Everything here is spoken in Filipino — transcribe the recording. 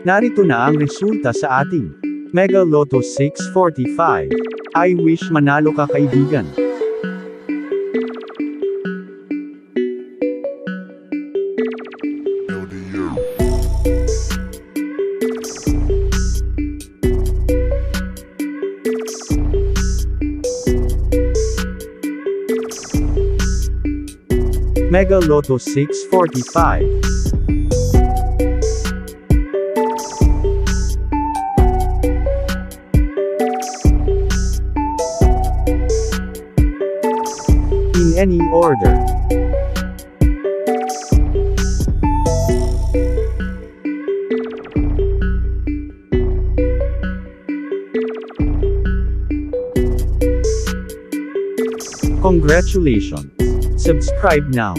Narito na ang resulta sa ating Mega Lotto 645. I wish manalo ka kaibigan. Mega Lotto 645. Any order. Congratulations! Subscribe now.